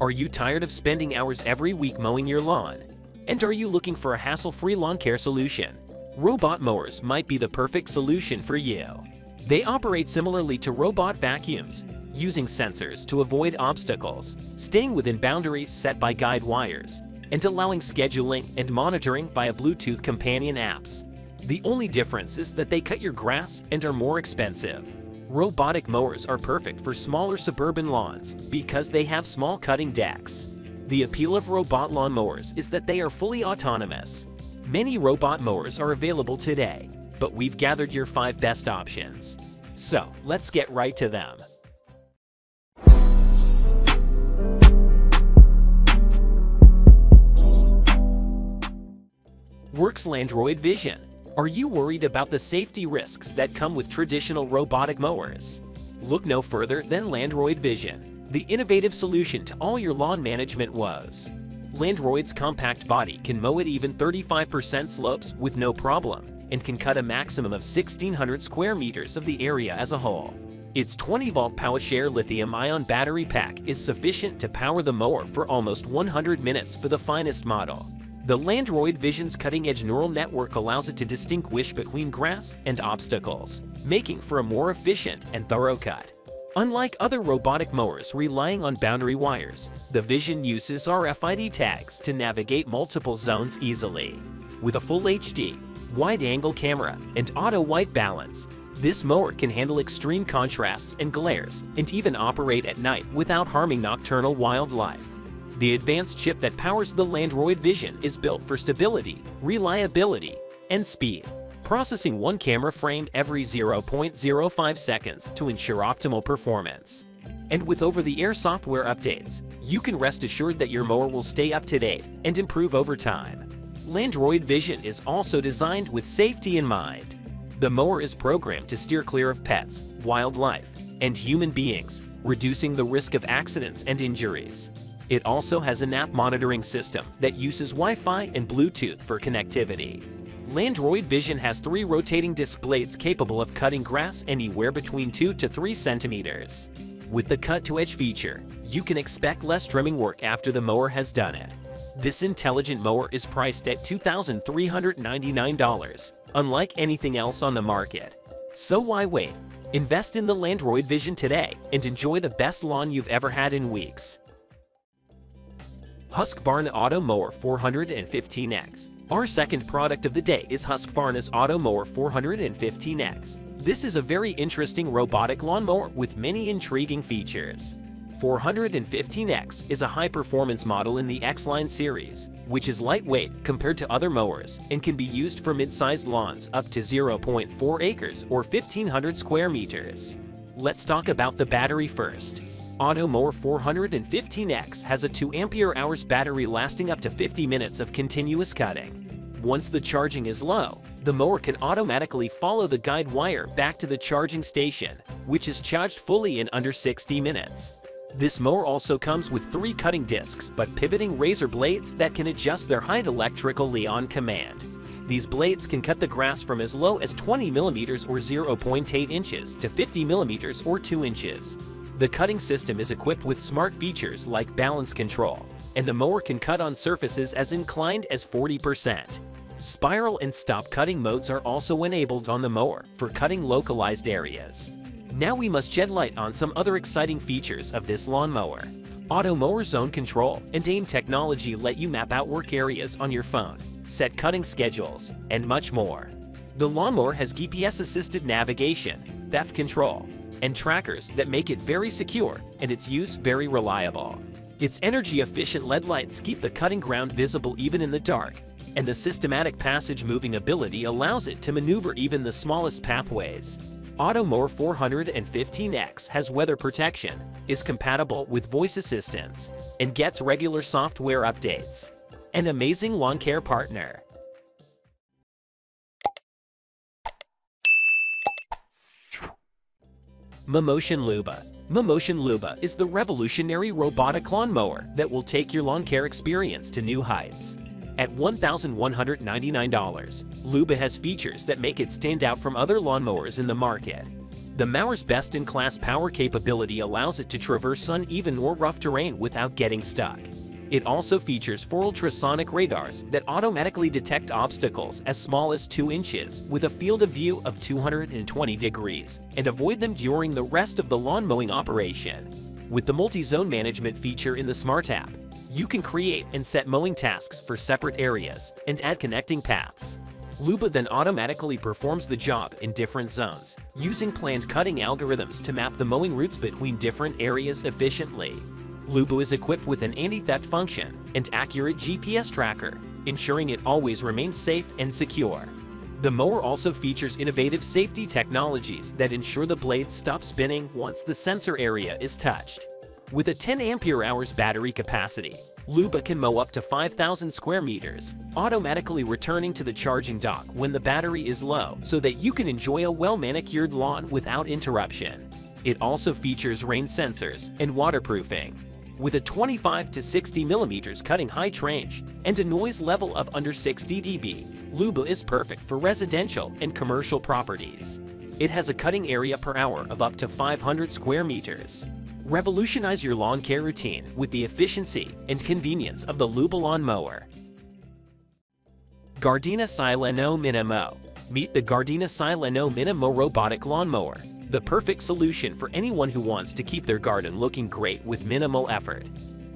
Are you tired of spending hours every week mowing your lawn? And are you looking for a hassle-free lawn care solution? Robot mowers might be the perfect solution for you. They operate similarly to robot vacuums, using sensors to avoid obstacles, staying within boundaries set by guide wires, and allowing scheduling and monitoring via Bluetooth companion apps. The only difference is that they cut your grass and are more expensive. Robotic mowers are perfect for smaller suburban lawns because they have small cutting decks. The appeal of robot lawn mowers is that they are fully autonomous. Many robot mowers are available today, but we've gathered your five best options. So let's get right to them. Worx Landroid Vision. Are you worried about the safety risks that come with traditional robotic mowers? Look no further than Landroid Vision, the innovative solution to all your lawn management woes. Landroid's compact body can mow at even 35% slopes with no problem and can cut a maximum of 1600 square meters of the area as a whole. Its 20-volt PowerShare lithium-ion battery pack is sufficient to power the mower for almost 100 minutes for the finest model. The Landroid Vision's cutting-edge neural network allows it to distinguish between grass and obstacles, making for a more efficient and thorough cut. Unlike other robotic mowers relying on boundary wires, the Vision uses RFID tags to navigate multiple zones easily. With a full HD, wide-angle camera, and auto-white balance, this mower can handle extreme contrasts and glares and even operate at night without harming nocturnal wildlife. The advanced chip that powers the Landroid Vision is built for stability, reliability, and speed, processing one camera frame every 0.05 seconds to ensure optimal performance. And with over-the-air software updates, you can rest assured that your mower will stay up to date and improve over time. Landroid Vision is also designed with safety in mind. The mower is programmed to steer clear of pets, wildlife, and human beings, reducing the risk of accidents and injuries. It also has an app monitoring system that uses Wi-Fi and Bluetooth for connectivity. Landroid Vision has three rotating disc blades capable of cutting grass anywhere between 2 to 3 centimeters. With the cut-to-edge feature, you can expect less trimming work after the mower has done it. This intelligent mower is priced at $2,399, unlike anything else on the market. So why wait? Invest in the Landroid Vision today and enjoy the best lawn you've ever had in weeks. Husqvarna Automower 415X. Our second product of the day is Husqvarna's Automower 415X. This is a very interesting robotic lawnmower with many intriguing features. 415X is a high-performance model in the X-Line series, which is lightweight compared to other mowers and can be used for mid-sized lawns up to 0.4 acres or 1,500 square meters. Let's talk about the battery first. Automower 415X has a 2 ampere hours battery lasting up to 50 minutes of continuous cutting. Once the charging is low, the mower can automatically follow the guide wire back to the charging station, which is charged fully in under 60 minutes. This mower also comes with three cutting discs but pivoting razor blades that can adjust their height electrically on command. These blades can cut the grass from as low as 20 millimeters or 0.8 inches to 50 millimeters or 2 inches. The cutting system is equipped with smart features like balance control, and the mower can cut on surfaces as inclined as 40%. Spiral and stop cutting modes are also enabled on the mower for cutting localized areas. Now we must shed light on some other exciting features of this lawnmower. Automower Zone Control and AIM technology let you map out work areas on your phone, set cutting schedules, and much more. The lawnmower has GPS-assisted navigation, theft control, and trackers that make it very secure and its use very reliable. Its energy-efficient LED lights keep the cutting ground visible even in the dark, and the systematic passage moving ability allows it to maneuver even the smallest pathways. Automower 415X has weather protection, is compatible with voice assistance, and gets regular software updates. An amazing lawn care partner. Mammotion Luba Mammotion Luba is the revolutionary robotic lawnmower that will take your lawn care experience to new heights. At $1,199, Luba has features that make it stand out from other lawnmowers in the market. The mower's best-in-class power capability allows it to traverse uneven or rough terrain without getting stuck. It also features four ultrasonic radars that automatically detect obstacles as small as 2 inches with a field of view of 220 degrees and avoid them during the rest of the lawn mowing operation. With the multi-zone management feature in the Smart app, you can create and set mowing tasks for separate areas and add connecting paths. Luba then automatically performs the job in different zones, using planned cutting algorithms to map the mowing routes between different areas efficiently. Luba is equipped with an anti-theft function and accurate GPS tracker, ensuring it always remains safe and secure. The mower also features innovative safety technologies that ensure the blades stop spinning once the sensor area is touched. With a 10 ampere hours battery capacity, Luba can mow up to 5,000 square meters, automatically returning to the charging dock when the battery is low so that you can enjoy a well-manicured lawn without interruption. It also features rain sensors and waterproofing. With a 25 to 60 millimeters cutting height range and a noise level of under 60 dB, Luba is perfect for residential and commercial properties. It has a cutting area per hour of up to 500 square meters. Revolutionize your lawn care routine with the efficiency and convenience of the Luba Lawn Mower. Gardena Sileno Minimo Meet the Gardena Sileno Minimo Robotic Lawnmower, the perfect solution for anyone who wants to keep their garden looking great with minimal effort.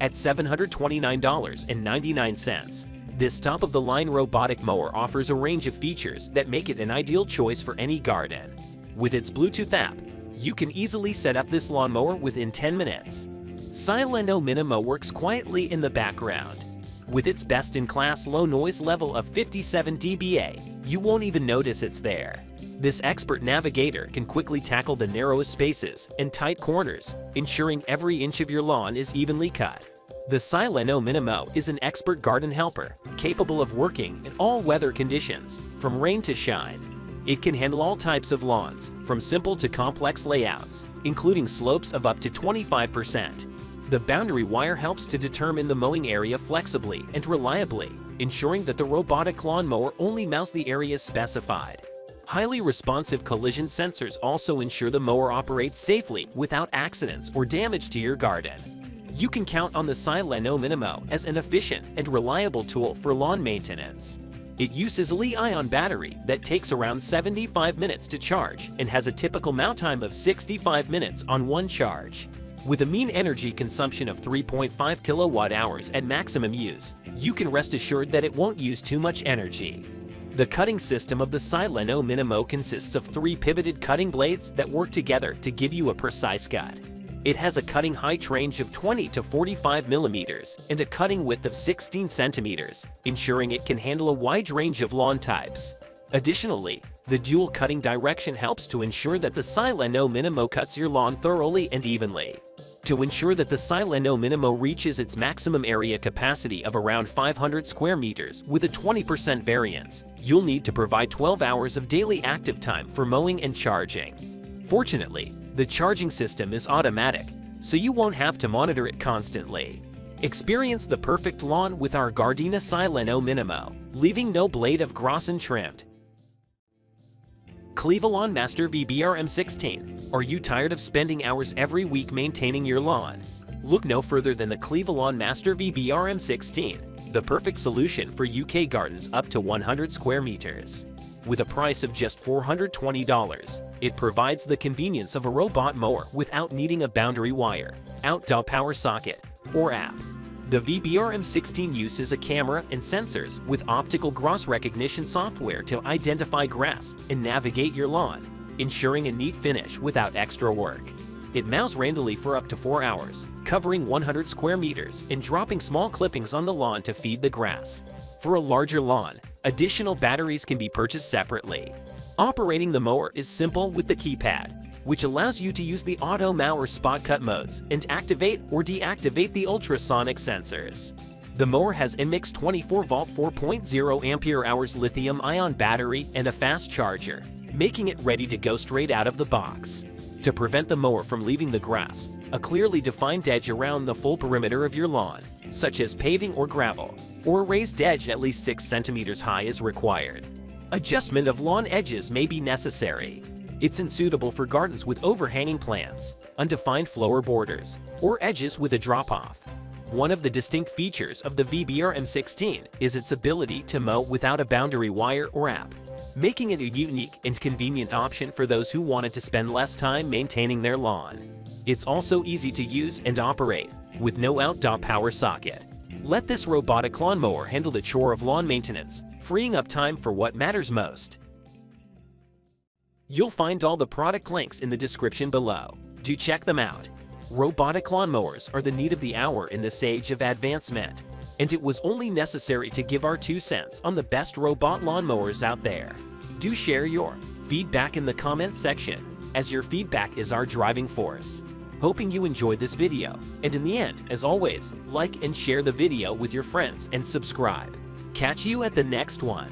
At $729.99, this top-of-the-line robotic mower offers a range of features that make it an ideal choice for any garden. With its Bluetooth app, you can easily set up this lawnmower within 10 minutes. Sileno Minimo works quietly in the background. With its best-in-class low noise level of 57 dBA, you won't even notice it's there. This expert navigator can quickly tackle the narrowest spaces and tight corners, ensuring every inch of your lawn is evenly cut. The Sileno Minimo is an expert garden helper, capable of working in all weather conditions, from rain to shine, it can handle all types of lawns, from simple to complex layouts, including slopes of up to 25%. The boundary wire helps to determine the mowing area flexibly and reliably, ensuring that the robotic lawnmower only mows the areas specified. Highly responsive collision sensors also ensure the mower operates safely without accidents or damage to your garden. You can count on the Sileno Minimo as an efficient and reliable tool for lawn maintenance. It uses a Li-ion battery that takes around 75 minutes to charge and has a typical mount time of 65 minutes on one charge. With a mean energy consumption of 3.5 kilowatt hours at maximum use, you can rest assured that it won't use too much energy. The cutting system of the Sileno Minimo consists of three pivoted cutting blades that work together to give you a precise cut. It has a cutting height range of 20 to 45 millimeters and a cutting width of 16 centimeters, ensuring it can handle a wide range of lawn types. Additionally, the dual cutting direction helps to ensure that the Sileno Minimo cuts your lawn thoroughly and evenly. To ensure that the Sileno Minimo reaches its maximum area capacity of around 500 square meters with a 20% variance, you'll need to provide 12 hours of daily active time for mowing and charging. Fortunately, the charging system is automatic, so you won't have to monitor it constantly. Experience the perfect lawn with our Gardena Sileno Minimo, leaving no blade of grass untrimmed. Cleva LawnMaster VBR M16. Are you tired of spending hours every week maintaining your lawn? Look no further than the Cleva LawnMaster VBR M16, the perfect solution for UK gardens up to 100 square meters. With a price of just $420, it provides the convenience of a robot mower without needing a boundary wire, outdoor power socket, or app. The VBR M16 uses a camera and sensors with optical grass recognition software to identify grass and navigate your lawn, ensuring a neat finish without extra work. It mows randomly for up to 4 hours, covering 100 square meters and dropping small clippings on the lawn to feed the grass. For a larger lawn, additional batteries can be purchased separately. Operating the mower is simple with the keypad, which allows you to use the auto mower spot cut modes and activate or deactivate the ultrasonic sensors. The mower has a mixed 24-volt 4.0 ampere hours lithium-ion battery and a fast charger, making it ready to go straight out of the box. To prevent the mower from leaving the grass, a clearly defined edge around the full perimeter of your lawn, such as paving or gravel, or a raised edge at least 6 centimeters high is required. Adjustment of lawn edges may be necessary. It's unsuitable for gardens with overhanging plants, undefined flower borders, or edges with a drop-off. One of the distinct features of the VBR M16 is its ability to mow without a boundary wire or app, making it a unique and convenient option for those who wanted to spend less time maintaining their lawn. It's also easy to use and operate, with no outdoor power socket. Let this robotic lawnmower handle the chore of lawn maintenance, freeing up time for what matters most. You'll find all the product links in the description below. Do check them out. Robotic lawnmowers are the need of the hour in this age of advancement, and it was only necessary to give our two cents on the best robot lawnmowers out there. Do share your feedback in the comments section, as your feedback is our driving force. Hoping you enjoyed this video, and in the end, as always, like and share the video with your friends and subscribe. Catch you at the next one.